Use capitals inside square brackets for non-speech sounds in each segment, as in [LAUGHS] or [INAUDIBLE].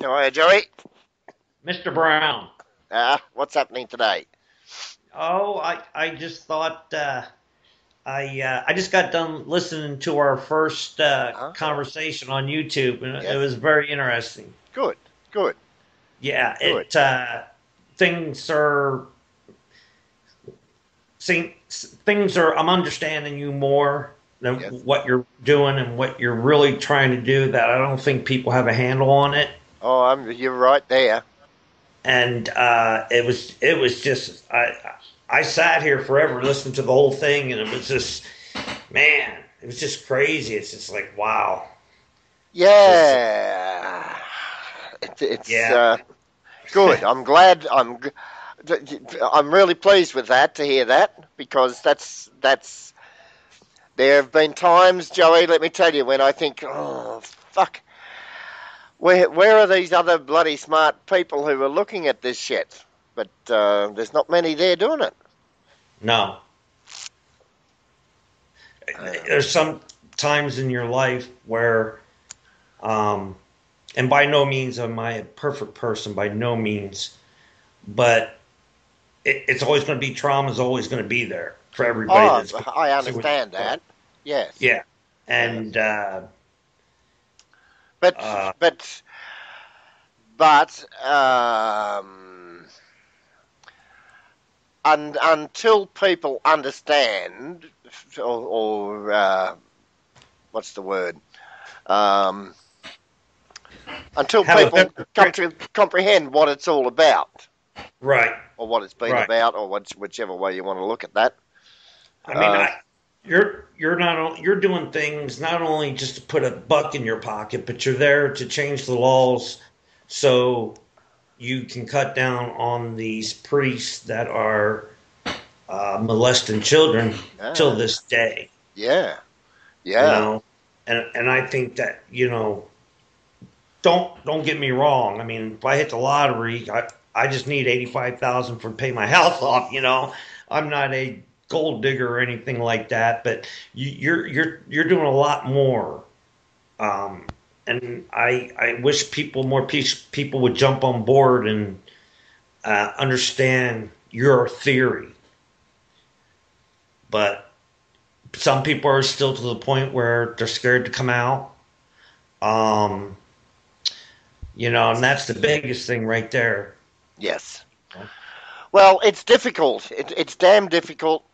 How are you, Joey? Mr. Brown. Uh, what's happening today? Oh, I, I just thought uh, I uh, I just got done listening to our first uh, Huh? conversation on YouTube, and it was very interesting. Good, good. Yeah, Good. it uh, things are see, things are. I'm understanding you more than Yes. what you're doing and what you're really trying to do. That I don't think people have a handle on it. Oh, I'm, you're right there. and uh, it was it was just I I sat here forever listening to the whole thing, and it was just man, it was just crazy. It's just like wow, Yeah. It, it's Yeah. Uh, good. [LAUGHS] I'm glad. I'm. I'm really pleased with that to hear that because that's that's. There have been times, Joey. Let me tell you, when I think, oh fuck, where where are these other bloody smart people who are looking at this shit? But uh, there's not many there doing it. no. There's some times in your life where, um, and by no means am I a perfect person, by no means, but it, it's always going to be trauma is always going to be there for everybody. Oh, that's I understand that. Yes. Yeah, and uh, But Uh, but but um, and until people understand, or, or uh, what's the word? Um, until people come to comprehend what it's all about, right. or what it's been Right. about, or which, whichever way you want to look at that. I mean, Uh, I, you're you're not you're doing things not only just to put a buck in your pocket, but you're there to change the laws so you can cut down on these priests that are uh, molesting children Ah. till this day. Yeah, You yeah, know, and and I think that you know, don't don't get me wrong. I mean, if I hit the lottery, I I just need eighty five thousand for pay my [LAUGHS] house off. You know, I'm not a gold digger or anything like that, but you, you're you're you're doing a lot more. Um, and I I wish people more people would jump on board and uh, understand your theory. But some people are still to the point where they're scared to come out. Um, you know, and that's the biggest thing right there. yes. Well, it's difficult. It, it's damn difficult.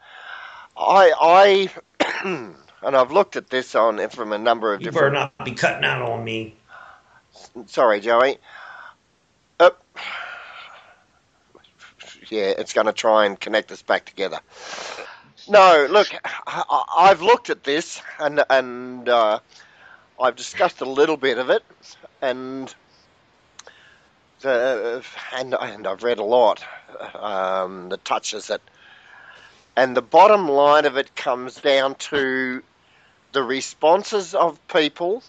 I I [CLEARS THROAT] and I've looked at this on from a number of different. You better not be cutting out on me. Sorry, Joey. Uh, yeah, it's going to try and connect us back together. No, look, I, I've looked at this and and uh, I've discussed a little bit of it, and the and and I've read a lot um, that touches it. And the bottom line of it comes down to the responses of people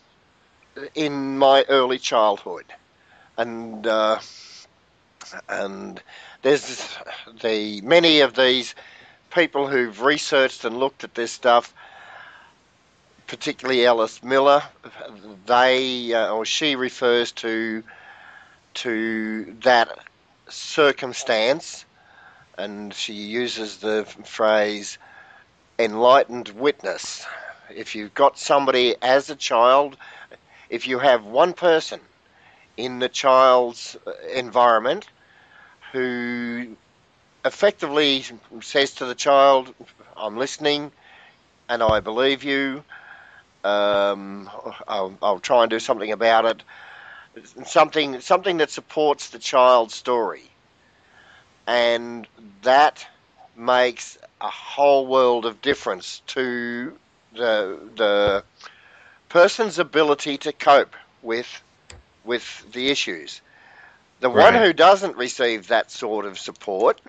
in my early childhood, and uh, and there's the many of these people who've researched and looked at this stuff, particularly Alice Miller. They uh, or she refers to to that circumstance, and she uses the phrase enlightened witness. If you've got somebody as a child if you have one person in the child's uh, environment who effectively says to the child, I'm listening and I believe you, um, I'll, I'll try and do something about it, something, something that supports the child's story. And that makes a whole world of difference to the, the person's ability to cope with with the issues. The one who doesn't receive that sort of support,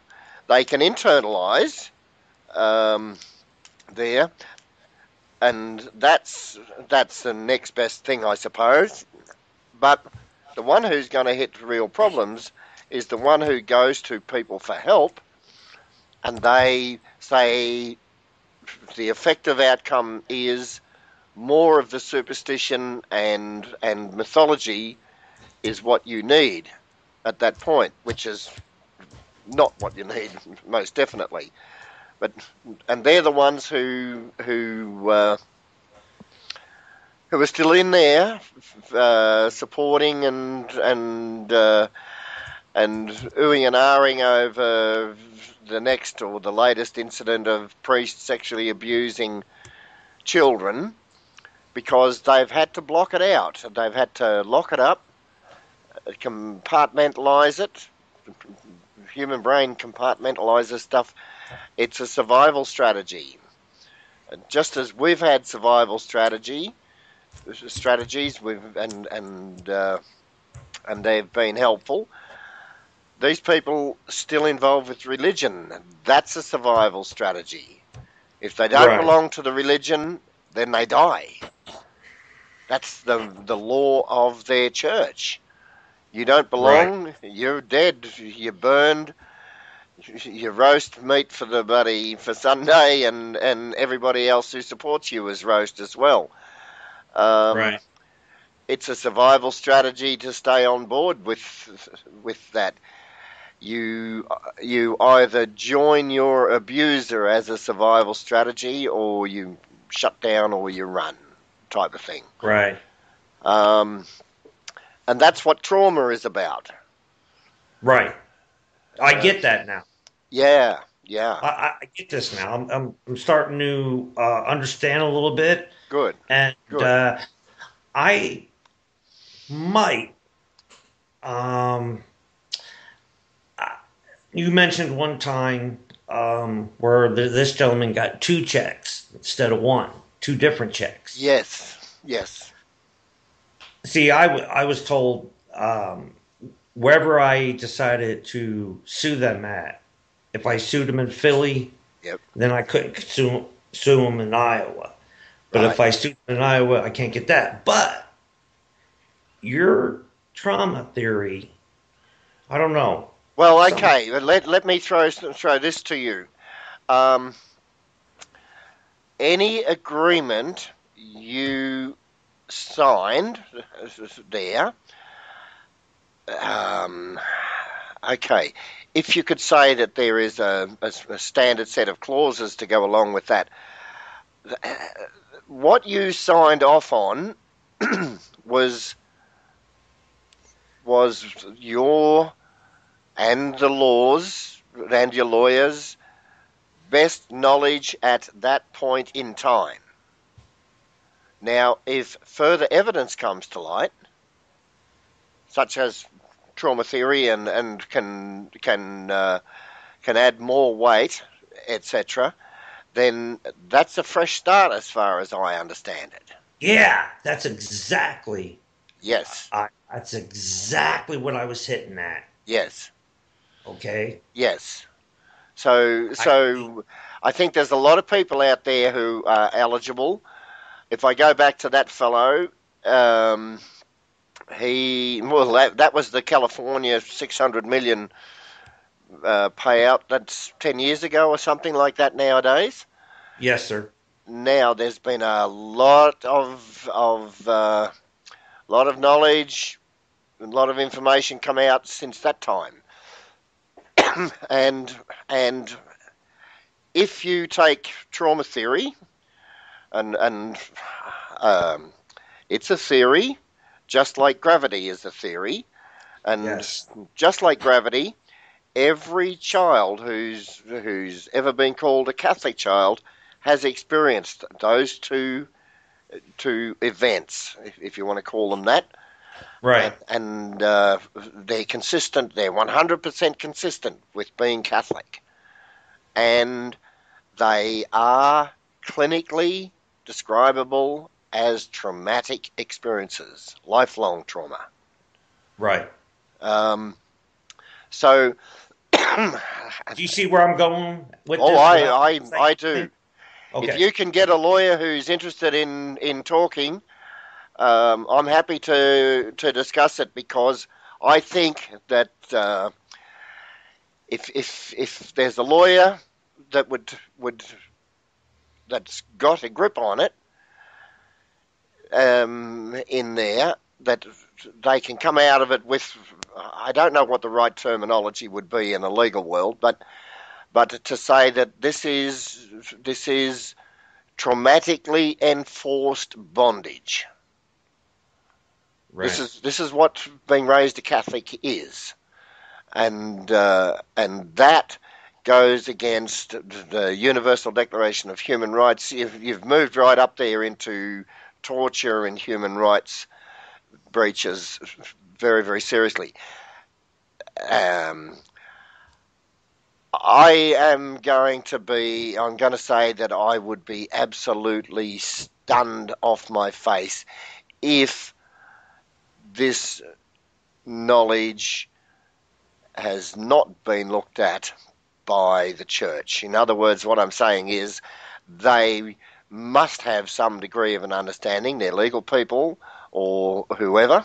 they can internalize um, there, and that's that's the next best thing, I suppose. But the one who's going to hit real problems is the one who goes to people for help, and they say the effective outcome is more of the superstition and and mythology is what you need at that point, which is not what you need, [LAUGHS] most definitely. But and they're the ones who who uh, who are still in there, uh, supporting and and uh, and oohing and ahhing over the next or the latest incident of priests sexually abusing children because they've had to block it out. They've had to lock it up, compartmentalize it. Human brain compartmentalizes stuff. It's a survival strategy. Just as we've had survival strategy strategies, we've and and uh, and they've been helpful. These people still involved with religion. That's a survival strategy. If they don't Right. belong to the religion, then they die. That's the the law of their church. You don't belong, you're dead, you're burned, you roast meat for the buddy for Sunday, and, and everybody else who supports you is roast as well. Um, right. It's a survival strategy to stay on board with with that. You you either join your abuser as a survival strategy, or you shut down, or you run, type of thing. Right. Um, and that's what trauma is about. Right. I get that now. Yeah, yeah, I, I get this now. I'm, I'm, I'm starting to uh, understand a little bit, good. and Good. uh, I might. Um, you mentioned one time um, where th this gentleman got two checks instead of one, two different checks. Yes, yes, See, I, w- I was told um, wherever I decided to sue them at, if I sued them in Philly, Yep. then I couldn't sue, sue them in Iowa. But if I sued them in Iowa, I can't get that. But your trauma theory, I don't know. Well, okay. but Let let me throw throw this to you. Um, any agreement you signed [LAUGHS] there. Um, okay. If you could say that there is a, a, a standard set of clauses to go along with that, what you signed off on [CLEARS THROAT] was was your and the laws and your lawyers best knowledge at that point in time. Now, if further evidence comes to light, such as trauma theory and, and can can uh, can add more weight, etc., then that's a fresh start as far as I understand it. Yeah, that's exactly. Yes, I, that's exactly what I was hitting at. yes. Okay. Yes. So, so I think there's a lot of people out there who are eligible. If I go back to that fellow, um, he well that, that was the California 600 million uh, payout. That's 10 years ago or something like that. Nowadays, Yes, sir. now there's been a lot of of uh, lot of knowledge, a lot of information come out since that time, [COUGHS] and and if you take trauma theory, and and um, it's a theory, just like gravity is a theory, and Yes. just like gravity, every child who's who's ever been called a Catholic child has experienced those two two events, if, if you want to call them that, Right. and, and uh, they're consistent. They're one hundred percent consistent with being Catholic, and they are clinically describable as traumatic experiences, lifelong trauma. Right. Um, so, [CLEARS THROAT] Do you see where I'm going with oh, this? I, I, I do. Okay. If you can get a lawyer who's interested in in talking, um, I'm happy to to discuss it because I think that uh, if if if there's a lawyer that would would that's got a grip on it um, in there that they can come out of it with I don't know what the right terminology would be in a legal world, but but to say that this is this is traumatically enforced bondage. Right. This is this is what being raised a Catholic is, and uh, and that goes against the Universal Declaration of Human Rights. You've, you've moved right up there into torture and human rights breaches very very seriously. Um, I am going to be. I'm going to say that I would be absolutely stunned off my face if this knowledge has not been looked at by the church. In other words, what I'm saying is they must have some degree of an understanding, they're legal people or whoever,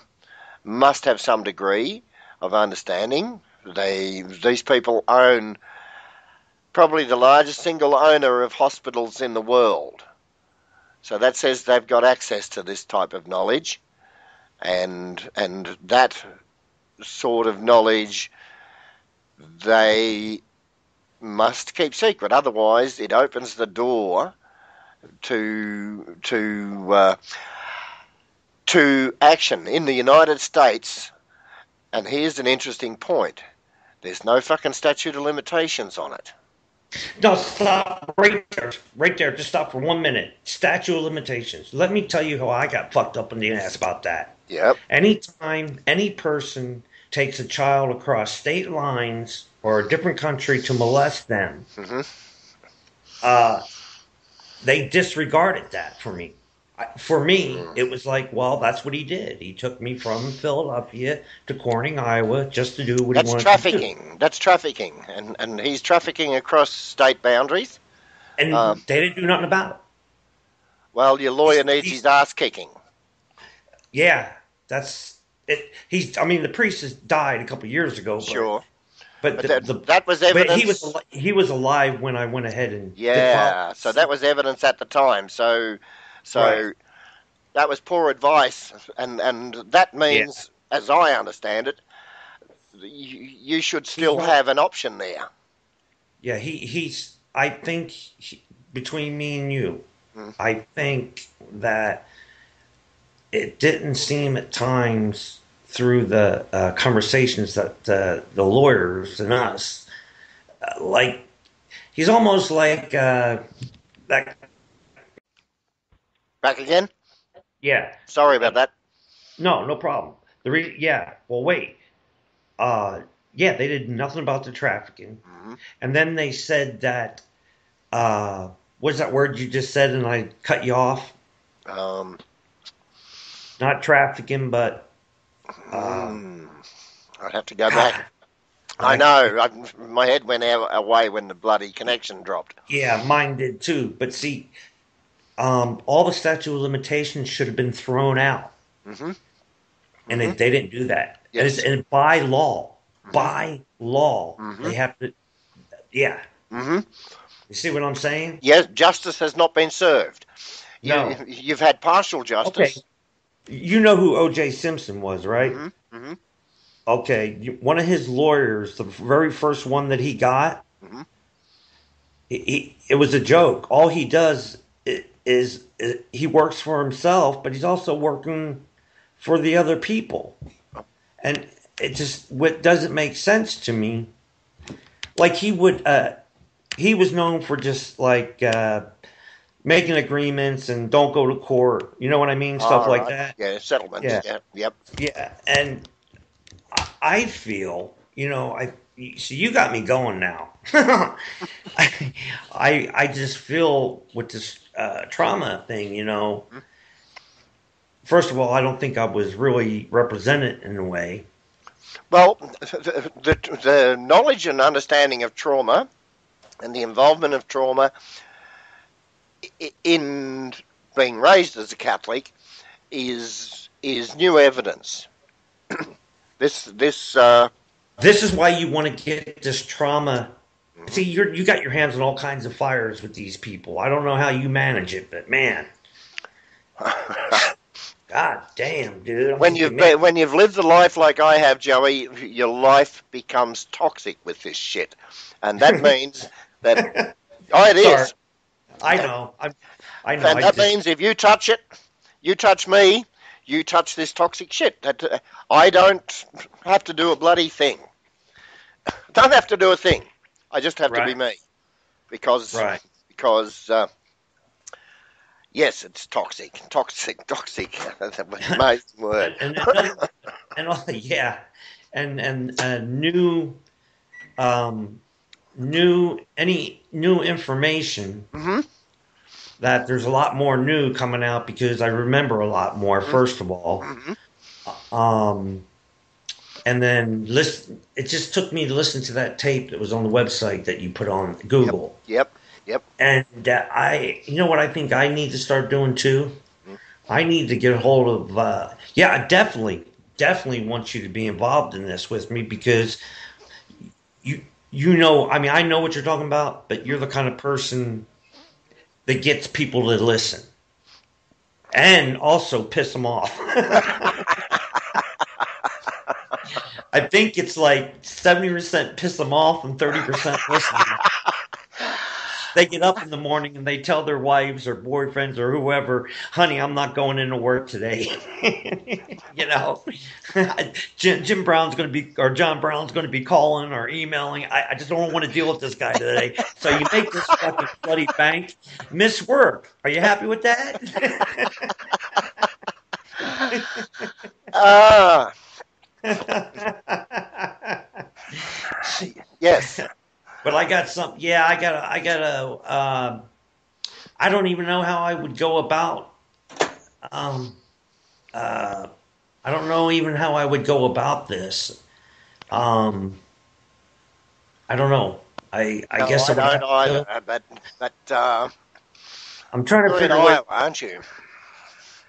must have some degree of understanding. They these people own probably the largest single owner of hospitals in the world. So that says they've got access to this type of knowledge and and that sort of knowledge they must keep secret. Otherwise, it opens the door to to uh, to action in the United States. And here's an interesting point: there's no fucking statute of limitations on it. No, stop right there. Right there. Just stop for one minute. Statute of limitations. Let me tell you how I got fucked up in the ass about that. Yep. Anytime any person takes a child across state lines or a different country to molest them, hmm uh, they disregarded that for me. For me, Mm. it was like, well, that's what he did. He took me from Philadelphia to Corning, Iowa, just to do what That's he wanted That's trafficking. That's trafficking, and and he's trafficking across state boundaries. And Um, they didn't do nothing about it. Well, your lawyer He's- needs he's- his ass kicking. Yeah, that's it. He's. I mean, the priest has died a couple years ago. But, Sure, but, but the, that, the, that was but evidence. he was he was alive when I went ahead and yeah, so that was evidence at the time. So, so Right. that was poor advice, and and that means, as I understand it, you, you should still have an option there. Yeah, he he's. I think he, between me and you, Hmm. I think that it didn't seem at times through the uh, conversations that uh, the lawyers and us, uh, like he's almost like uh, that. Back again. Yeah, Sorry about that. no, no problem. The re- yeah, well, wait. Uh, yeah, they did nothing about the trafficking. Mhm. And then they said that, uh, what's that word you just said? And I cut you off. Um, Not trafficking, but hmm, I'd have to go back. I know. I, my head went out, away when the bloody connection dropped. yeah, mine did too. But see, um, all the statute of limitations should have been thrown out, hmm and they, they didn't do that. And, Yes. it's, and by law, by law, Mhm. they have to. Yeah, hmm you see what I'm saying? Yes, justice has not been served. You, No. You've had partial justice. Okay. You know who O.J. Simpson was, right? hmm hmm Okay, one of his lawyers, the very first one that he got, he, he, it was a joke. All he does is, is he works for himself, but he's also working for the other people, and it just what doesn't make sense to me. Like he would, uh, he was known for just like uh, making agreements and don't go to court. You know what I mean? Stuff All like that. Yeah, settlements. Yeah. Yeah. Yep. Yeah, and I- feel, you know, I so you got me going now. I, [LAUGHS] I I just feel with this uh, trauma thing, you know. First of all, I don't think I was really represented in a way. Well, the, the, the knowledge and understanding of trauma and the involvement of trauma in being raised as a Catholic is is new evidence. [CLEARS THROAT] this this uh, This is why you want to get this trauma. See, you're you got your hands on all kinds of fires with these people. I don't know how you manage it, but man, [LAUGHS] God damn, dude. I'm When you've been, when you've lived a life like I have, Joey, your life becomes toxic with this shit, and that [LAUGHS] means that oh, it Sorry. is. I know. I'm, I know. And I that just- means if you touch it, you touch me, you touch this toxic shit. That uh, I don't have to do a bloody thing. [LAUGHS] Don't have to do a thing. I just have to be me, because right. because uh, yes, it's toxic, toxic, toxic. [LAUGHS] That's an amazing word. and and all, yeah, and and uh, new, um, new any new information hmm that there's a lot more new coming out because I remember a lot more. Mhm. First of all, hmm um, and then listen. It just took me to listen to that tape that was on the website that you put on Google. Yep. Yep. And uh, I, you know what I think I need to start doing too? Hmm. I need to get a hold of, uh, yeah, I definitely, definitely want you to be involved in this with me because you, you know, I mean, I know what you're talking about, but you're the kind of person that gets people to listen and also piss them off. [LAUGHS] I think it's like 70% piss them off and 30% listen. [LAUGHS] They get up in the morning and they tell their wives or boyfriends or whoever, honey, I'm not going into work today. [LAUGHS] you know, [LAUGHS] Jim, Jim Brown's going to be, or John Brown's going to be calling or emailing. I, I just don't want to deal with this guy today. So you make this fucking bloody bank miss work. Are you happy with that? Ah, yes. But I got some. Yeah, I got. I got a. Um, I don't even know how I would go about. Um, uh, I don't know even how I would go about this. Um, I don't know. I I No, guess I I don't to- either, but but uh, I'm trying to figure out. Iowa, aren't you?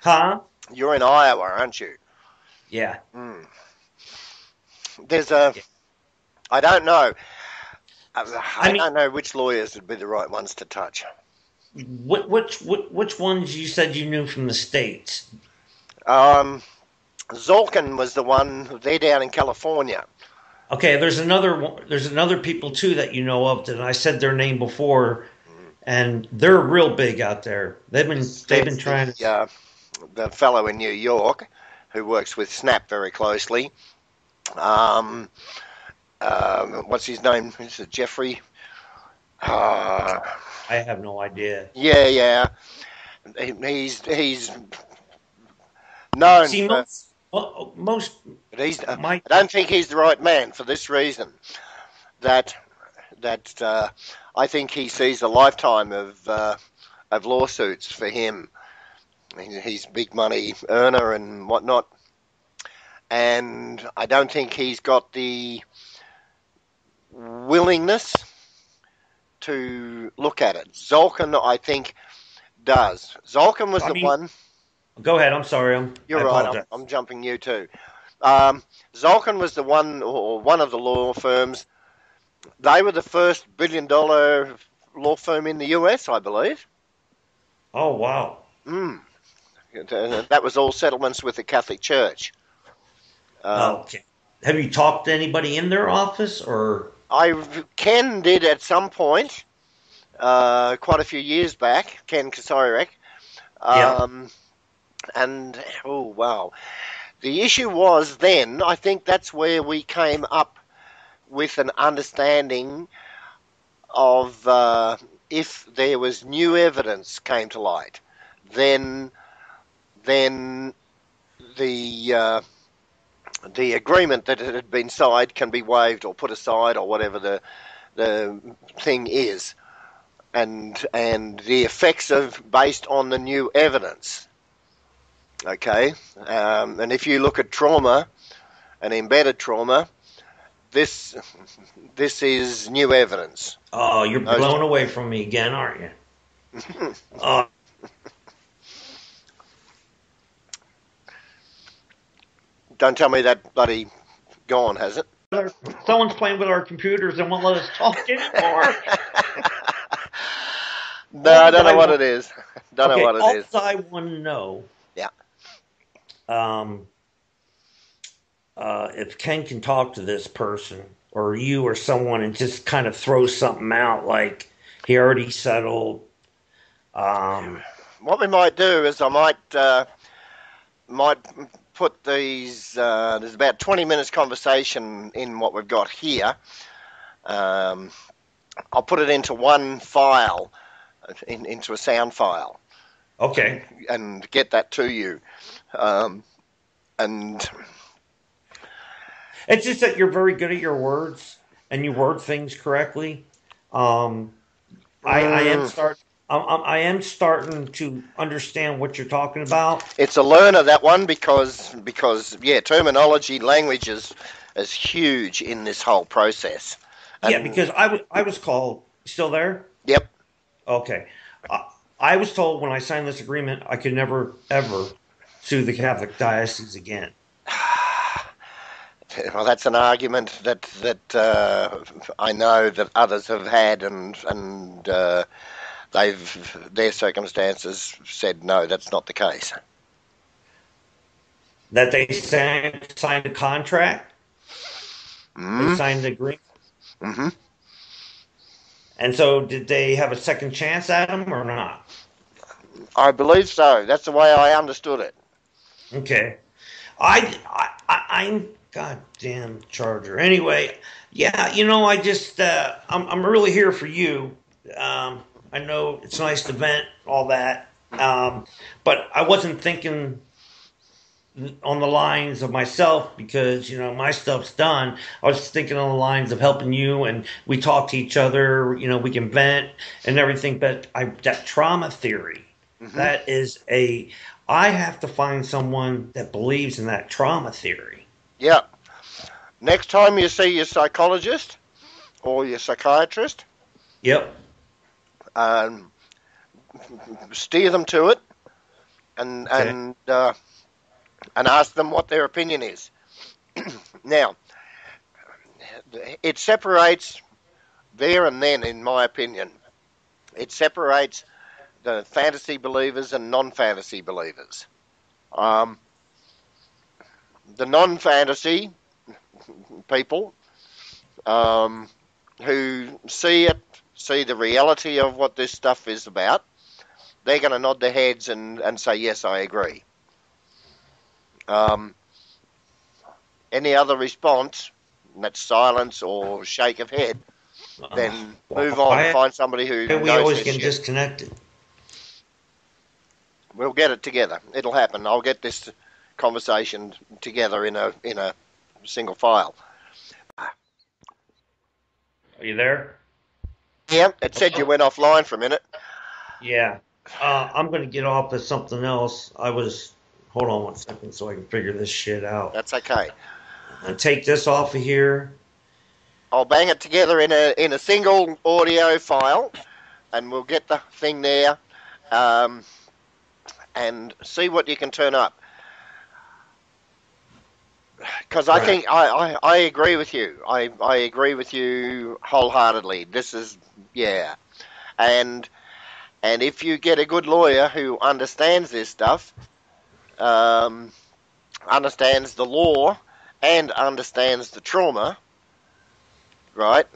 Huh? You're in Iowa, aren't you? Yeah. Mm. There's a. I don't know. I, I, mean- don't know which lawyers would be the right ones to touch. Which which which ones you said you knew from the states? Um, Zalkin was the one. They're down in California. Okay, there's another there's another people too that you know of that I said their name before, and they're real big out there. They've been they've been trying the, uh, the fellow in New York who works with Snap very closely. Um, um, what's his name? Is it Jeffrey? Uh, I have no idea. yeah, yeah. He, he's he's known, See, for, most most he's. my I don't think he's the right man for this reason. That that uh, I think he sees a lifetime of uh, of lawsuits for him. He's a big money earner and whatnot, and I don't think he's got the willingness to look at it. Zalkin, I think, does. Zalkin was I the mean, one. go ahead. I'm sorry. I'm You're right. I'm. I'm jumping you too. Um, Zalkin was the one, or one of the law firms. They were the first billion-dollar law firm in the U.S., I believe. Oh wow. Mm. That was all settlements with the Catholic Church. Um, okay. Have you talked to anybody in their office or? I Ken did at some point, uh, quite a few years back. Ken Kasirek. Yeah. Um, And oh wow, the issue was then. I think that's where we came up with an understanding of uh, if there was new evidence came to light, then then the uh, the agreement that it had been signed can be waived or put aside or whatever the the thing is, and and the effects of based on the new evidence. Okay, um, and if you look at trauma and embedded trauma, this this is new evidence. Oh, you're blown away from me again, aren't you? [LAUGHS] Oh, Don't tell me that bloody gone, has it? someone's playing with our computers and won't let us talk anymore. [LAUGHS] no, I don't know what it is. [LAUGHS] Don't okay, know what all it is. I want to know. Yeah. um, uh, if Ken can talk to this person or you or someone and just kind of throw something out like he already settled. Um, what we might do is I might uh, might put these. Uh, there's about 20 minutes conversation in what we've got here. Um, I'll put it into one file, in, into a sound file. Okay. And get that to you. Um, and it's just that you're very good at your words and you word things correctly. Um, I, I, am mm. I'm, I am starting to understand what you're talking about. It's a learner that one because because yeah, terminology, language is is huge in this whole process. And yeah, because I, w- I was called. Still there? Yep. Okay. I, I was told when I signed this agreement I could never ever sue the Catholic diocese again. [SIGHS] Well, that's an argument that that uh, I know that others have had, and and uh, they've their circumstances said no, that's not the case. That they signed signed a contract. Mm-hmm. They signed the agreement. Mm-hmm. And so, did they have a second chance at him or not? I believe so. That's the way I understood it. Okay, I, I I'm goddamn Charger. Anyway, yeah, you know, I just uh, I'm I'm really here for you. Um, I know it's nice to vent all that, um, but I wasn't thinking on the lines of myself because you know my stuff's done. I was thinking on the lines of helping you, and we talk to each other. You know, we can vent and everything. But I that trauma theory, mm-hmm. that is a. I have to find someone that believes in that trauma theory. Yeah. Next time you see your psychologist or your psychiatrist. Yep. Um, steer them to it, and okay. and. Uh, and ask them what their opinion is. [CLEARS THROAT] now, it separates there and then, in my opinion. It separates the fantasy believers and non fantasy believers. Um, the non fantasy people um, who see it, see the reality of what this stuff is about, they're going to nod their heads and, and say, Yes, I agree. Um, any other response, that's silence or shake of head, then uh, move on and find somebody who. We always get disconnected. We'll get it together. It'll happen. I'll get this conversation together in a in a single file. Are you there? Yeah, it said you went offline for a minute. Yeah, uh, I'm going to get off of something else. I was Hold on one second so I can figure this shit out. That's okay. And take this off of here. I'll bang it together in a in a single audio file, and we'll get the thing there, um, and see what you can turn up. Because I right. think I, I, I agree with you. I, I agree with you wholeheartedly. This is yeah, and and if you get a good lawyer who understands this stuff, um, understands the law and understands the trauma, right?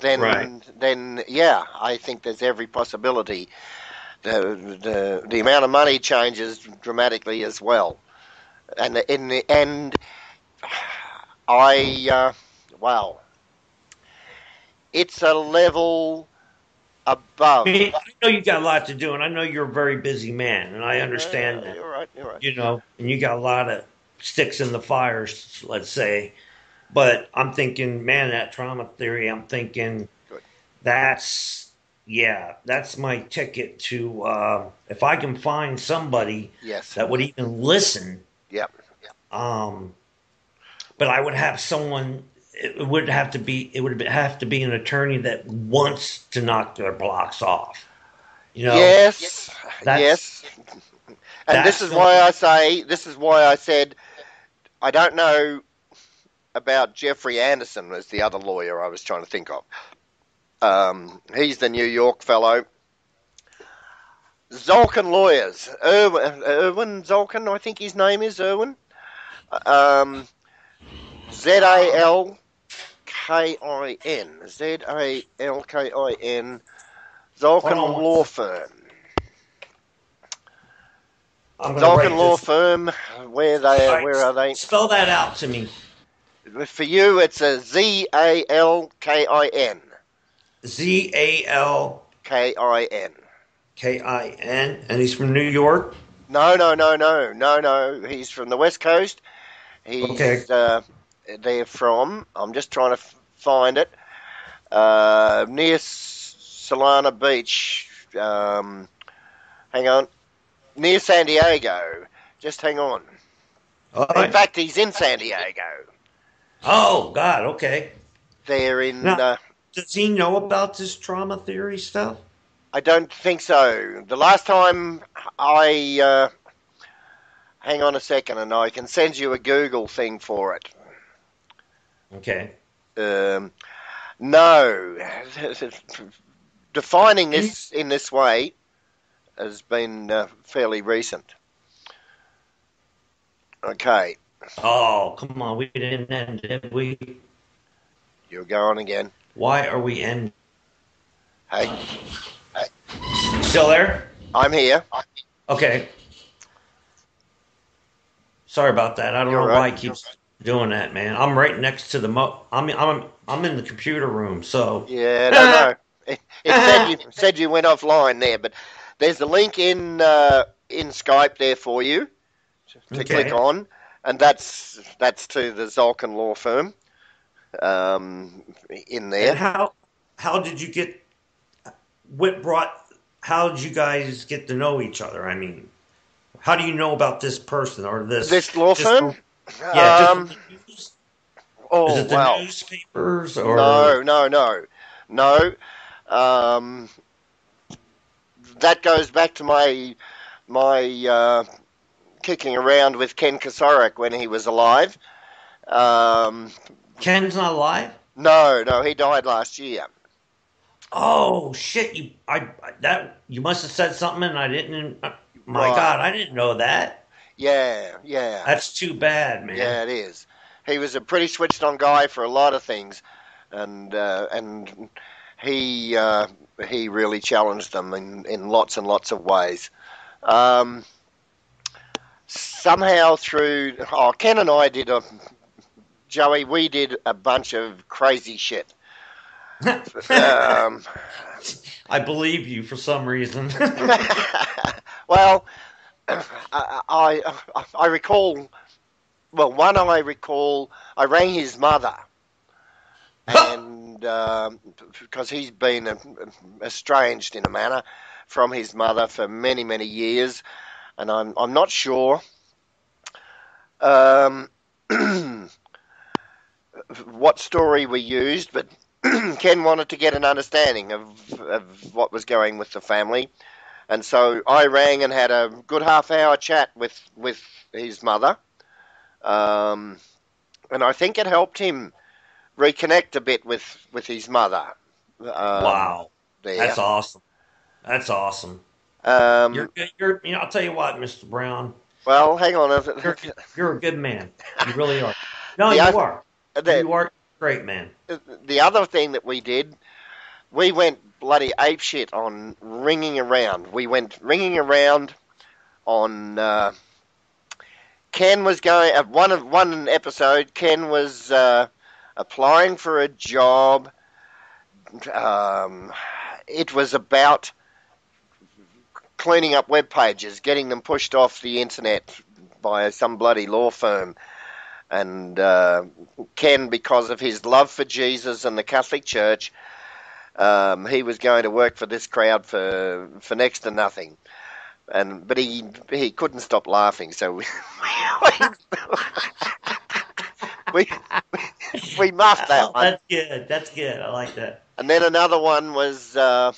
Then, right. then yeah, I think there's every possibility. The, the the amount of money changes dramatically as well, and in the end, I uh, wow, it's a level above. I know you got a lot to do, and I know you're a very busy man, and I understand that. You're right. You're right. You know, and you got a lot of sticks in the fires, let's say. But I'm thinking, man, that trauma theory. I'm thinking Good. that's yeah, that's my ticket to uh, if I can find somebody yes. that would even listen. Yep. Um, but I would have someone it would have to be it would have to be an attorney that wants to knock their blocks off. You know. Yes. yes. And this is why I say this is why I said I don't know about Jeffrey Anderson as the other lawyer I was trying to think of. Um, he's the New York fellow. Zalkin Lawyers. Irwin, Irwin Zalkin, I think his name is Irwin. Um, Z A L K I N. Z A L K I N. Zalkin on. Law Firm. I'm gonna write Zalkin Law this- Firm. Where they? Right, Where are they? Spell that out to me. For you, it's a Z A L K I N. Z A L K I N. K I N, and he's from New York. No, no, no, no, no, no. He's from the West Coast. He's Okay. uh, they're from. I'm just trying to find it. Uh, near Solana Beach. Um, hang on. Near San Diego. Just hang on. In fact, he's in San Diego. Oh God. Okay. They're in. Now- Uh, Does he know about this trauma theory stuff? I don't think so. The last time I. Uh, hang on a second, and I can send you a Google thing for it. Okay. Um, no, [LAUGHS] defining this in this way has been uh, fairly recent. Okay, Oh, come on. We didn't end, did we? you're going again. Why are we in? Hey, hey. Still there? I'm here. Okay. Sorry about that. I don't You're know right. why he keeps doing that, man. I'm right next to the mo. I'm I'm I'm in the computer room, so Yeah, I don't know. It, it said you said you went offline there, but there's a link in uh, in Skype there for you to Okay. click on, and that's that's to the Zalkin Law Firm um, in And there. how how did you get? What brought? How did you guys get to know each other? I mean, how do you know about this person or this This law just firm? Yeah, um, the news? oh Is it the well, newspapers or no, no, no, no. Um, that goes back to my my uh, kicking around with Ken Kosarik when he was alive. Um, Ken's not alive? no, no, he died last year. Oh shit! You I I- that you must have said something and I didn't. uh, My Right. God, I didn't know that. Yeah, yeah. That's too bad, man. Yeah, it is. He was a pretty switched on guy for a lot of things, and uh, and he uh, he really challenged them in, in lots and lots of ways. Um, somehow through oh Ken and I did a Joey we did a bunch of crazy shit. [LAUGHS] Um, I believe you for some reason. [LAUGHS] [LAUGHS] well, I, I I recall. Well, one I recall. I rang his mother, [LAUGHS] and um, because he's been estranged in a manner from his mother for many many years, and I'm I'm not sure. Um, [CLEARS THROAT] what story we used, but [CLEARS THROAT] Ken wanted to get an understanding of, of what was going with the family. And so I rang and had a good half hour chat with, with his mother. Um, and I think it helped him reconnect a bit with, with his mother. Um, wow, There. that's awesome. That's awesome. um, You're. You're. You know, I'll tell you what, Mr. Brown. well, hang on. You're you're a good man. You really are. [LAUGHS] No, Yeah, you are. The, You are a great man. the other thing that we did, we went bloody ape shit on ringing around. We went ringing around on. Uh, Ken was going at one of one episode. Ken was uh, applying for a job. Um, it was about cleaning up web pages, getting them pushed off the internet by some bloody law firm. And uh, Ken, because of his love for Jesus and the Catholic Church, um, he was going to work for this crowd for for next to nothing. And but he he couldn't stop laughing, so we [LAUGHS] we, we muffed that Oh, one. that's good. That's good. I like that. And then another one was, uh,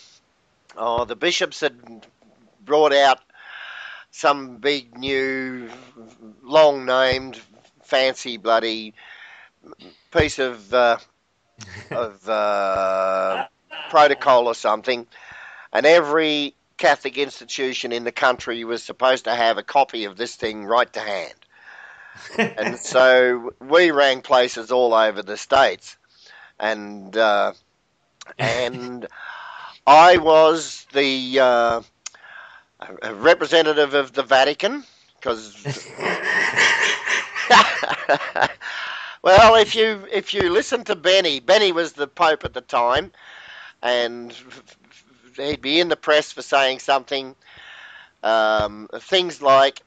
oh, the bishops had brought out some big new, long named, fancy bloody piece of uh, of uh, protocol or something, and every Catholic institution in the country was supposed to have a copy of this thing right to hand. [LAUGHS] and so we rang places all over the states, and uh, and I was the uh, representative of the Vatican because. [LAUGHS] [LAUGHS] well, if you if you listen to Benny, Benny was the Pope at the time, and he'd be in the press for saying something, um, things like.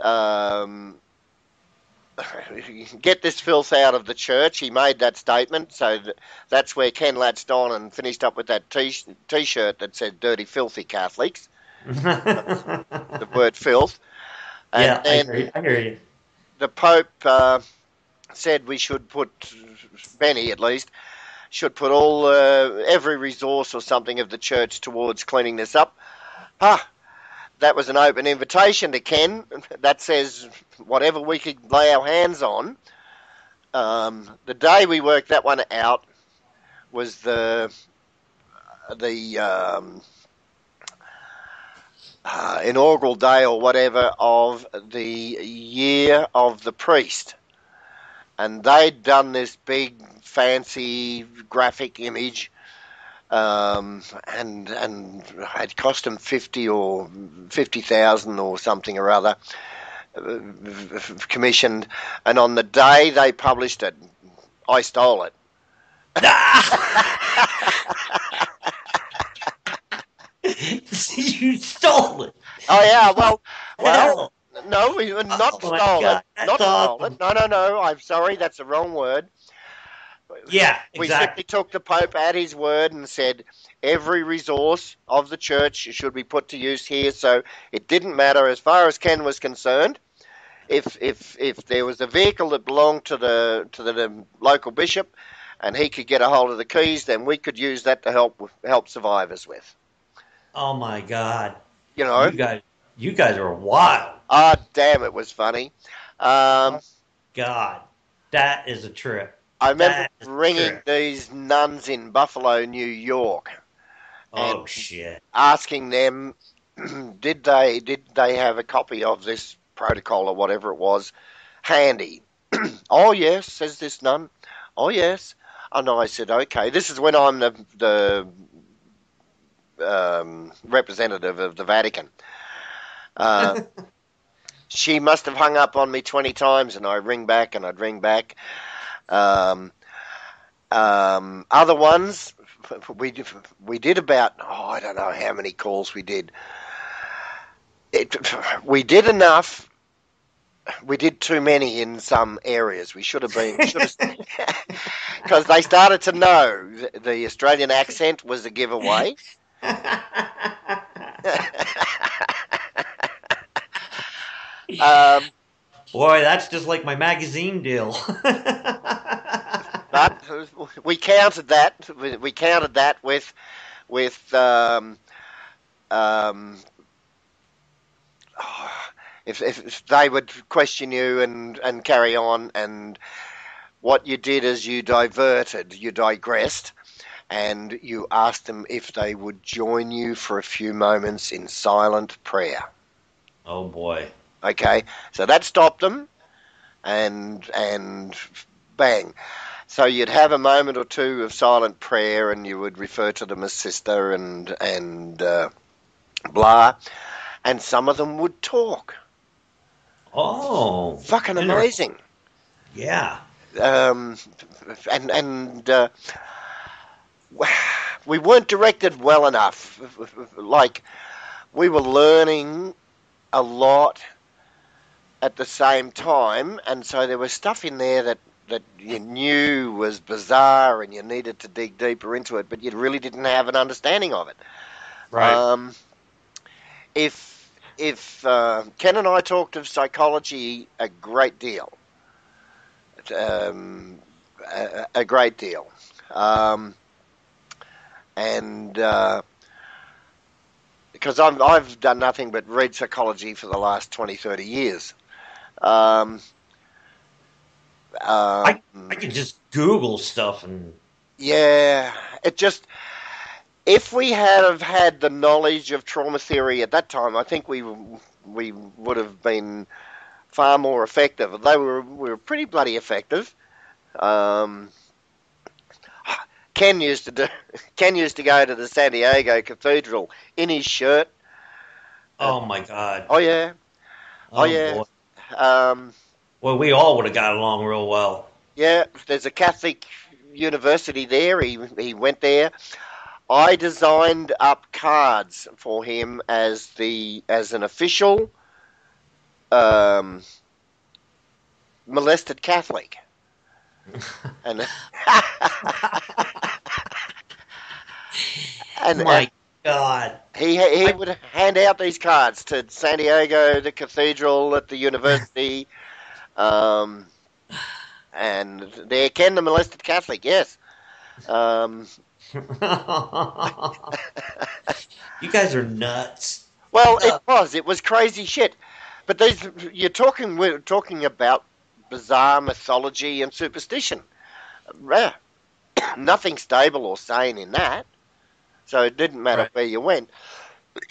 Um, [LAUGHS] get this filth out of the church. He made that statement, so that's where Ken latched on and finished up with that t- t-shirt that said "Dirty, Filthy Catholics." [LAUGHS] the word filth. And yeah, I hear, you. I hear you. The Pope uh, said we should put Benny, at least, should put all uh, every resource or something of the church towards cleaning this up. Ah, that was an open invitation to Ken. [LAUGHS] That says whatever we could lay our hands on. Um, the day we worked that one out was the the um, uh, inaugural day or whatever of the year of the priest, and they'd done this big fancy graphic image um, and and it cost them fifty or fifty thousand or something or other, uh, commissioned. And on the day they published it, I stole it. [LAUGHS] you stole it. Oh yeah, well, well, no, we not oh stole it. Not awesome. stole it. No, no, no. I'm sorry, that's the wrong word. Yeah, exactly. We simply took the Pope at his word and said every resource of the church should be put to use here. So it didn't matter as far as Ken was concerned. If if if there was a vehicle that belonged to the to the, the local bishop, and he could get a hold of the keys, then we could use that to help with help survivors with. Oh my God! You know, you guys, you guys are wild. Ah, damn! It was funny. Um, God, that is a trip. I remember ringing these nuns in Buffalo, New York. Oh shit! Asking them, [CLEARS THROAT] did they did they have a copy of this protocol or whatever it was handy? [CLEARS THROAT] oh yes, says this nun. Oh yes. And I said, okay. This is when I'm the the um, representative of the Vatican. Uh, [LAUGHS] she must have hung up on me 20 times, and I'd ring back and I'd ring back. Um, um, other ones, we we did about oh I don't know how many calls we did. It, we did enough. We did too many in some areas. We should have been [LAUGHS] because they started to know the Australian accent was a giveaway. [LAUGHS] um, Boy, that's just like my magazine deal. but [LAUGHS] we counted that. We counted that with with um, um, [SIGHS] if, if they would question you and, and carry on, and what you did is you diverted, you digressed, and you asked them if they would join you for a few moments in silent prayer. Oh boy. Okay, so that stopped them, and and bang. So you'd have a moment or two of silent prayer, and you would refer to them as sister and and uh, blah, and some of them would talk. Oh, fucking amazing! Yeah. Um, and and uh, [SIGHS] we weren't directed well enough. Like we were learning a lot at the same time, and so there was stuff in there that that you knew was bizarre and you needed to dig deeper into it, but you really didn't have an understanding of it. Right. Um, if if uh, Ken and I talked of psychology a great deal, um, a, a, great deal, um, and uh, because I've, I've done nothing but read psychology for the last 20, 30 years. Um, I, I could just Google stuff and. Yeah, it just if we had have had the knowledge of trauma theory at that time, I think we we would have been far more effective. They were we were pretty bloody effective. Um, Ken used to do. [LAUGHS] Ken used to go to the San Diego Cathedral in his shirt. Oh my God. Oh yeah. Oh, yeah. boy. Um, Well, we all would have got along real well. yeah. There's a Catholic university there. He he went there. I designed up cards for him as the as an official um, molested Catholic. [LAUGHS] and [LAUGHS] and, my God. He he would hand out these cards to San Diego, the cathedral, at the university, [LAUGHS] um, and they're Ken the molested Catholic. Yes, um, [LAUGHS] you guys are nuts. well, it was it was crazy shit. But these you're talking we're talking about bizarre mythology and superstition. Rare. [COUGHS] Nothing stable or sane in that. So it didn't matter Right. where you went. [COUGHS]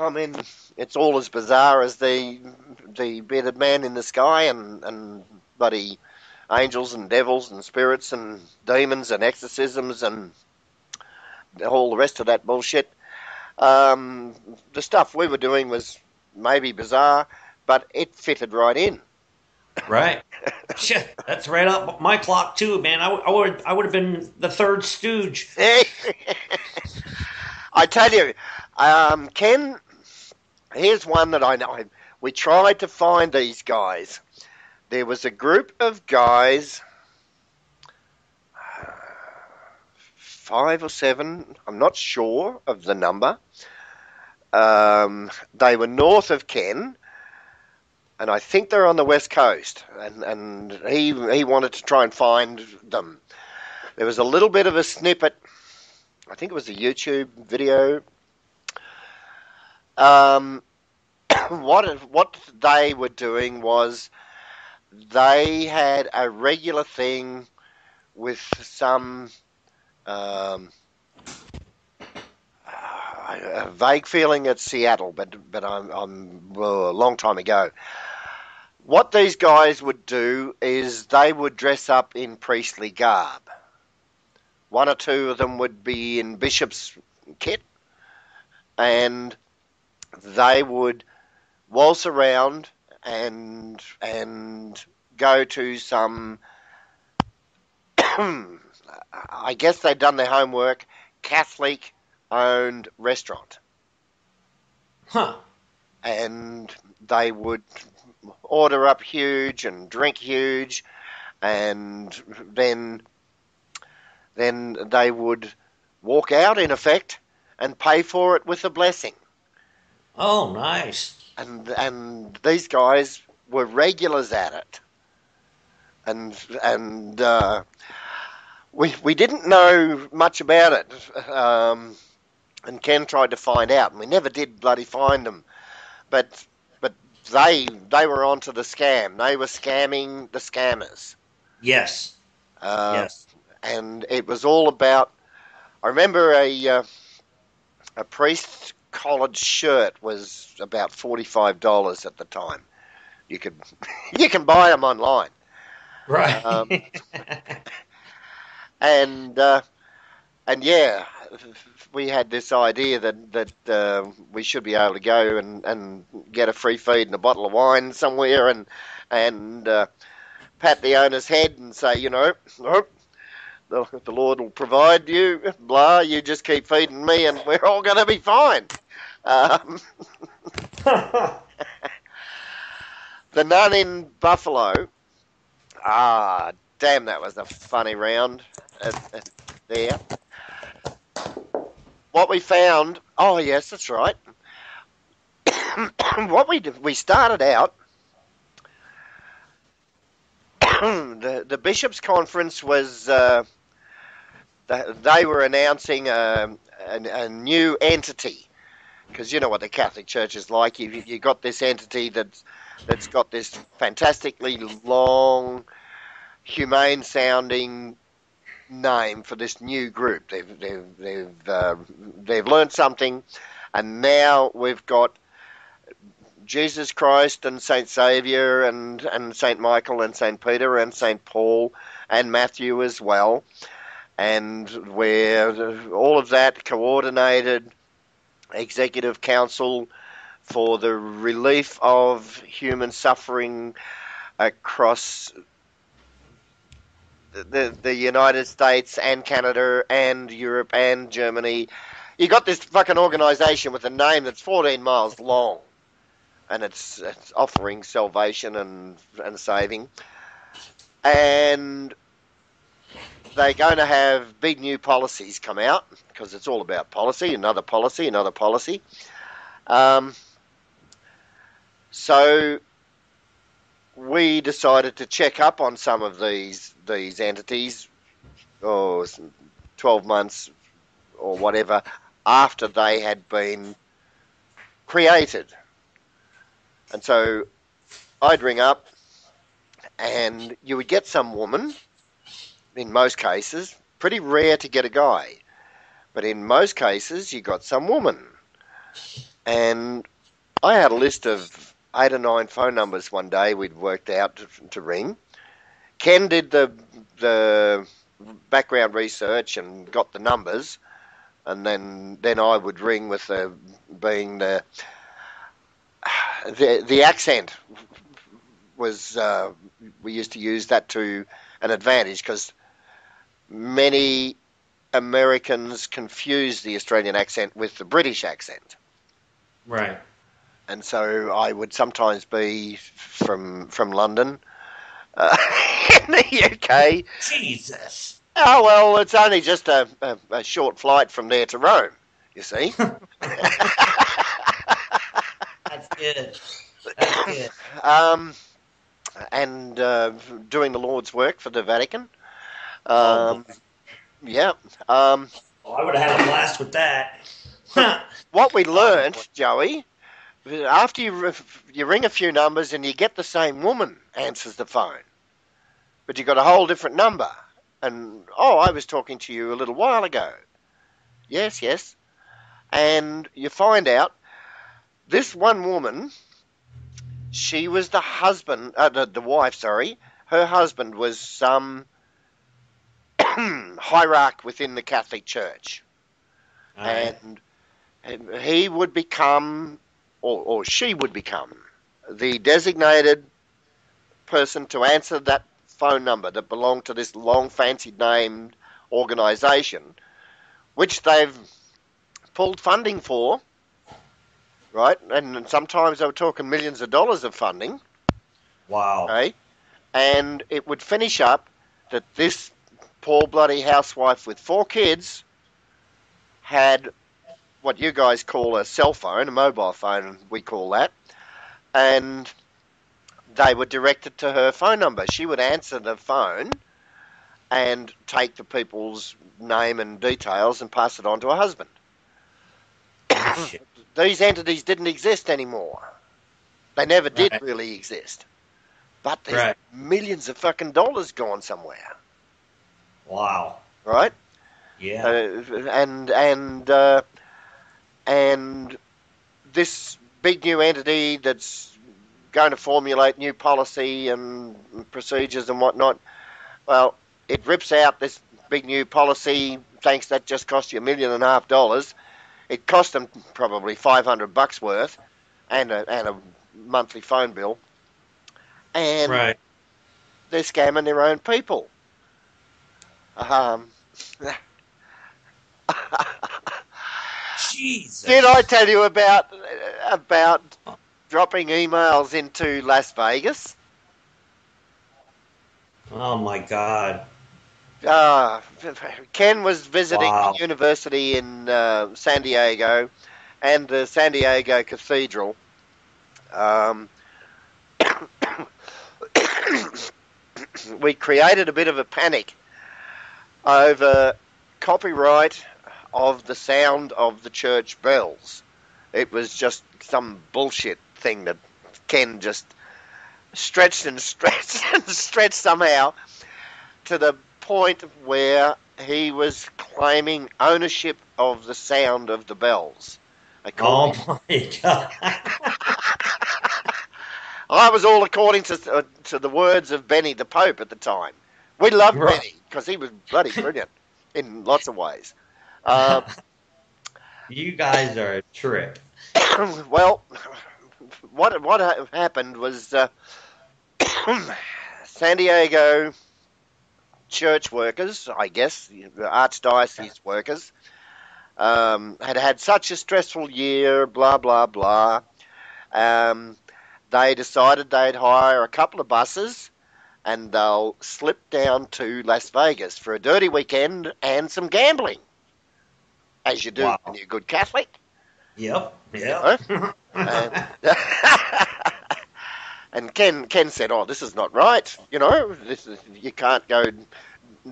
I mean, it's all as bizarre as the the bearded man in the sky and and bloody angels and devils and spirits and demons and exorcisms and all the rest of that bullshit. Um, the stuff we were doing was maybe bizarre, but it fitted right in. Right. [LAUGHS] Shit, that's right up my clock too, man. I, I would I would have been the third stooge. [LAUGHS] I tell you, um, Ken, here's one that I know. We tried to find these guys. There was a group of guys, five or seven, I'm not sure of the number. Um, they were north of Ken, and I think they're on the west coast. And, and he he wanted to try and find them. There was a little bit of a snippet. I think it was a YouTube video. Um, [COUGHS] what what they were doing was they had a regular thing with some um, a vague feeling at Seattle, but but I'm, I'm well, a long time ago. What these guys would do is they would dress up in priestly garb. One or two of them would be in bishop's kit, and they would waltz around and and go to some. [CLEARS THROAT] I guess they'd done their homework. Catholic owned restaurant, Huh. and they would order up huge and drink huge, and then then they would walk out in effect and pay for it with a blessing. Oh, nice. and and these guys were regulars at it, and and uh, we we didn't know much about it, um, and Ken tried to find out, and we never did bloody find them, but but they they were onto the scam. They were scamming the scammers. Yes. Uh, yes. and it was all about. I remember a uh, a priest's collared shirt was about forty five dollars at the time. You could [LAUGHS] you can buy them online, Right. um, [LAUGHS] and uh, and yeah, we had this idea that that uh, we should be able to go and, and get a free feed and a bottle of wine somewhere and and uh, pat the owner's head and say, you know, oh, the, the Lord will provide you, blah, you just keep feeding me and we're all going to be fine. Um, [LAUGHS] the nun in Buffalo, ah, damn, that was a funny round at, at there. What we found, oh yes, that's right. [COUGHS] what we did, we started out. [COUGHS] the the bishops' conference was uh, they were announcing a, a, a new entity because you know what the Catholic Church is like. You you got this entity that's that's got this fantastically long, humane sounding name for this new group. They've they've they've uh, they've learned something, and now we've got Jesus Christ and Saint Saviour and and Saint Michael and Saint Peter and Saint Paul and Matthew as well, and where all of that coordinated executive council for the relief of human suffering across the the United States and Canada and Europe and Germany. You got this fucking organisation with a name that's 14 miles long, and it's, it's offering salvation and and saving, and they're going to have big new policies come out because it's all about policy, another policy, another policy. Um, so we decided to check up on some of these these entities, or 12 months or whatever, after they had been created. And so I'd ring up, and you would get some woman, in most cases, pretty rare to get a guy, but in most cases, you got some woman. And I had a list of eight or nine phone numbers one day we'd worked out to, to ring. Ken did the the background research and got the numbers, and then then I would ring with the being the the, the accent was uh, we used to use that to an advantage because many Americans confuse the Australian accent with the British accent. Right. And so I would sometimes be from from London uh, [LAUGHS] in the UK. Jesus. Oh well, it's only just a, a, a short flight from there to Rome. You see. [LAUGHS] [LAUGHS] That's good. That's good. um, and uh, doing the Lord's work for the Vatican. Um, yeah. Um, Oh, I would have had a blast with that. what we learned, Joey, after you you ring a few numbers and you get the same woman answers the phone, but you got a whole different number. And oh, I was talking to you a little while ago. Yes, yes. And you find out this one woman, she was the husband, uh, the, the wife, sorry. Her husband was some [CLEARS THROAT] hierarch within the Catholic Church. Alright. And he would become, or, or she would become, the designated person to answer that phone number that belonged to this long fancied named organisation, which they've pulled funding for, right? And sometimes they were talking millions of dollars of funding, wow. okay? And it would finish up that this poor bloody housewife with four kids had what you guys call a cell phone, a mobile phone, we call that, and they were directed to her phone number. She would answer the phone and take the people's name and details and pass it on to her husband. [COUGHS] These entities didn't exist anymore. They never did Right. really exist. But there's Right. millions of fucking dollars gone somewhere, Wow. right? Yeah. Uh, and and uh, and this big new entity that's going to formulate new policy and procedures and whatnot. Well, it rips out this big new policy. Thanks, that just cost you a million and a half dollars. It cost them probably five hundred bucks worth, and a and a monthly phone bill. And right. they're scamming their own people. Um, [LAUGHS] [LAUGHS] Jesus. Did I tell you about about dropping emails into Las Vegas? Oh my God. Uh, Ken was visiting Wow. the university in uh, San Diego and the San Diego Cathedral. Um, [COUGHS] we created a bit of a panic over copyright of the sound of the church bells. It was just some bullshit thing that Ken just stretched and [LAUGHS] stretched and stretched somehow to the point where he was claiming ownership of the sound of the bells. Oh According, [LAUGHS] my god. [LAUGHS] I was all according to uh, to the words of Benny the Pope at the time. We loved Right. Benny because he was bloody brilliant in lots of ways. Uh, [LAUGHS] You guys are a trip. [COUGHS] well, what what happened was uh, [COUGHS] San Diego church workers, I guess, the archdiocese workers, um, had had such a stressful year. Blah blah blah. Um, they decided they'd hire a couple of buses. And they'll slip down to Las Vegas for a dirty weekend and some gambling, as you do Wow. when you're a good Catholic. Yep. Yep. [LAUGHS] And, [LAUGHS] and Ken Ken said, "Oh, this is not right. You know, this is, you can't go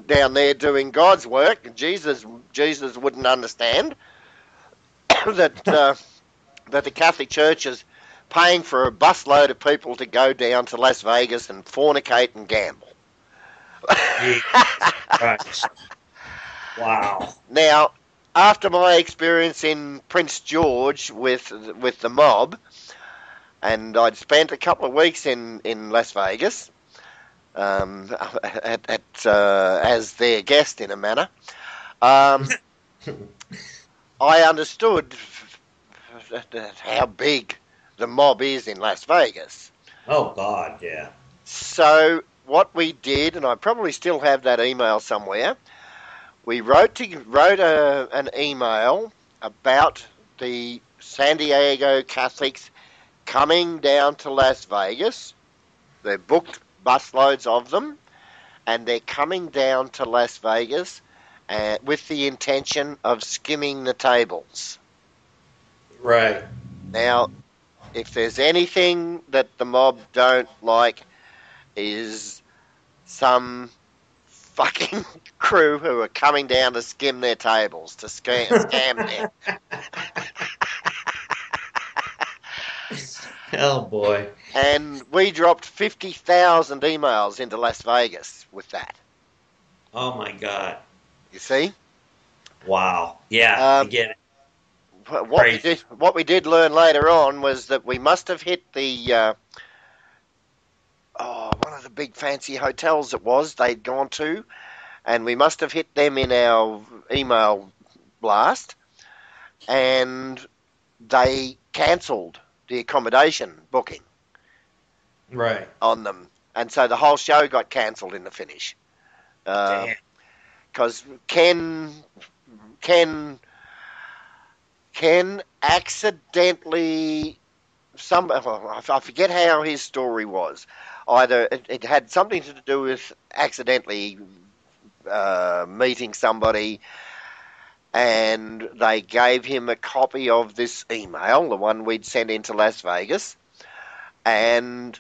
down there doing God's work. Jesus Jesus wouldn't understand [COUGHS] that [LAUGHS] uh, that the Catholic Church is paying for a busload of people to go down to Las Vegas and fornicate and gamble." Wow. Now, after my experience in Prince George with with the mob, and I'd spent a couple of weeks in, in Las Vegas um, [LAUGHS] at, at, uh, as their guest in a manner, um, [LAUGHS] I understood how big the mob is in Las Vegas. Oh God, yeah. So what we did, and I probably still have that email somewhere, we wrote to, wrote a, an email about the San Diego Catholics coming down to Las Vegas. They booked busloads of them, and they're coming down to Las Vegas uh, with the intention of skimming the tables. Right. Now, if there's anything that the mob don't like, is some fucking [LAUGHS] crew who are coming down to skim their tables, to scam, scam [LAUGHS] them. [LAUGHS] Oh boy. And we dropped 50,000 emails into Las Vegas with that. Oh my God. You see? Wow. Yeah. I Um, get it. Wh- What we, did, what we did learn later on was that we must have hit the uh, oh the big fancy hotels it was they'd gone to, and we must have hit them in our email blast, and they cancelled the accommodation booking Right. on them, and so the whole show got cancelled in the finish. Uh, Damn. because Ken Ken Ken accidentally some I forget how his story was. Either it, it had something to do with accidentally uh, meeting somebody, and they gave him a copy of this email, the one we'd sent into Las Vegas, and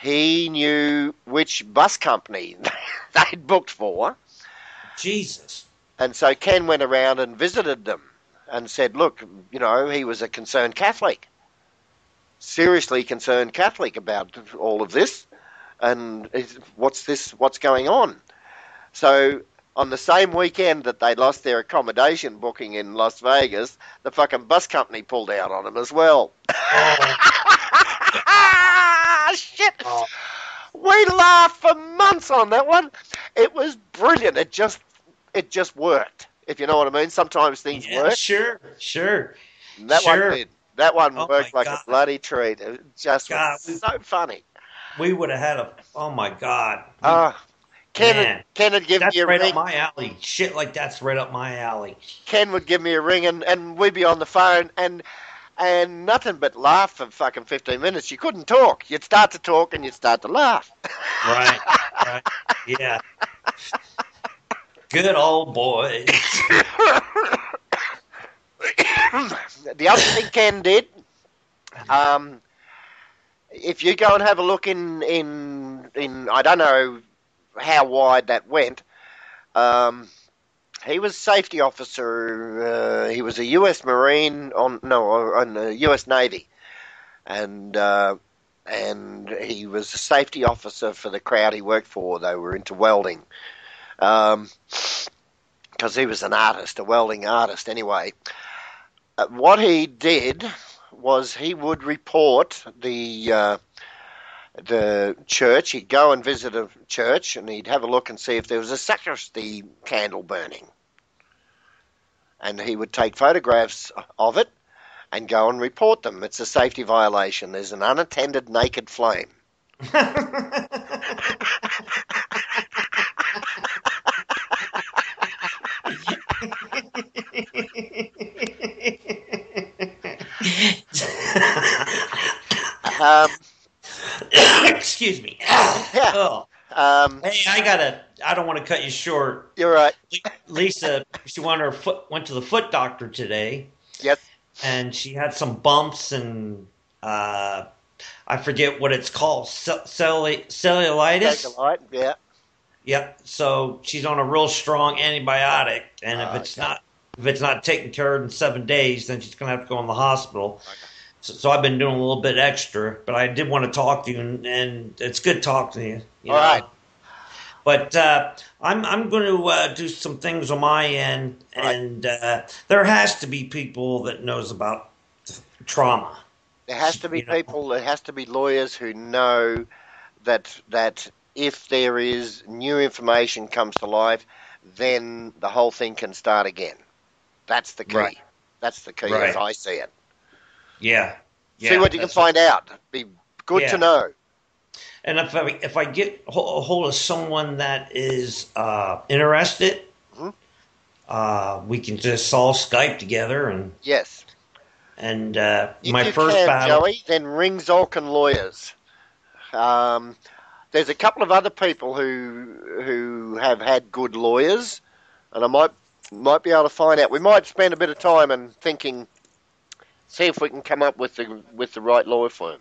he knew which bus company [LAUGHS] they'd booked for. Jesus. And so Ken went around and visited them and said, look, you know, he was a concerned Catholic, seriously concerned Catholic about all of this. And what's this, what's going on? So on the same weekend that they lost their accommodation booking in Las Vegas, the fucking bus company pulled out on them as well. Oh, [LAUGHS] Shit! oh, We laughed for months on that one. It was brilliant. It just it just worked. If you know what I mean. Sometimes things yeah, work. sure, sure. And that sure. one did. That one Oh worked like God. a bloody treat. It just God, was so funny. We would have had a. Oh my God. Ah, Ken, Man. Ken would give that's me a right ring. up my alley. Shit like that's right up my alley. Ken would give me a ring, and, and we'd be on the phone, and and nothing but laugh for fucking fifteen minutes. You couldn't talk. You'd start to talk, and you'd start to laugh. Right. right. [LAUGHS] Yeah. Good old boy. [LAUGHS] the other thing Ken did, um, if you go and have a look in in in, I don't know how wide that went. Um, he was safety officer. Uh, he was a U.S. Marine on no on the U.S. Navy, and uh, and he was a safety officer for the crowd he worked for. They were into welding, because he was an artist, a welding artist anyway. Uh, what he did was he would report the uh, the church. He'd go and visit a church, and he'd have a look and see if there was a sacristy candle burning. And he would take photographs of it and go and report them. It's a safety violation. There's an unattended naked flame. [LAUGHS] [LAUGHS] um, [COUGHS] Excuse me. yeah. Oh. Um, Hey, I gotta. I don't want to cut you short. you're right. Lisa, she went her foot went to the foot doctor today, Yes. and she had some bumps and uh, I forget what it's called, cell- cellulitis. Light. Yeah. Yep. So she's on a real strong antibiotic, and if Ah, it's okay. not if it's not taken care of in seven days, then she's gonna have to go in the hospital. Okay. So, so I've been doing a little bit extra, but I did want to talk to you, and, and it's good talking to you. you All know. right. But uh, I'm I'm going to uh, do some things on my end, Right. and uh, there has to be people that knows about trauma. There has to be You know. people. There has to be lawyers who know that that if there is new information comes to life, then the whole thing can start again. That's the key. Right. That's the key Right. as I see it. Yeah. yeah see what you can find out. Be good Yeah. to know. And if I if I get a hold of someone that is uh, interested, Mhm. uh, we can just all Skype together and Yes. and uh, my you first can, battle. Joey, then ring Zalkin Lawyers. Um, there's a couple of other people who who have had good lawyers, and I might might be able to find out. We might spend a bit of time and thinking, see if we can come up with the with the right lawyer firm.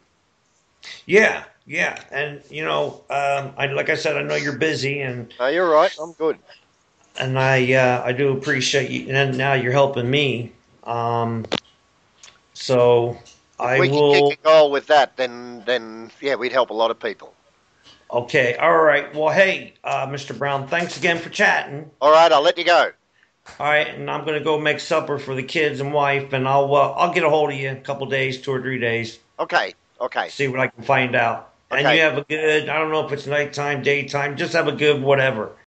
Yeah, yeah, and you know, um, I like I said, I know you're busy, and No, you're right. I'm good. and I uh, I do appreciate you, and now you're helping me. Um, so I we will. can kick a goal with that, then then yeah, we'd help a lot of people. Okay, all right. Well, hey, uh, Mr. Brown, thanks again for chatting. All right, I'll let you go. All right, and I'm gonna go make supper for the kids and wife, and I'll uh, I'll get a hold of you in a couple days, two or three days, Okay, okay. see what I can find out. And you have a good. I don't know if it's nighttime, daytime. Just have a good whatever.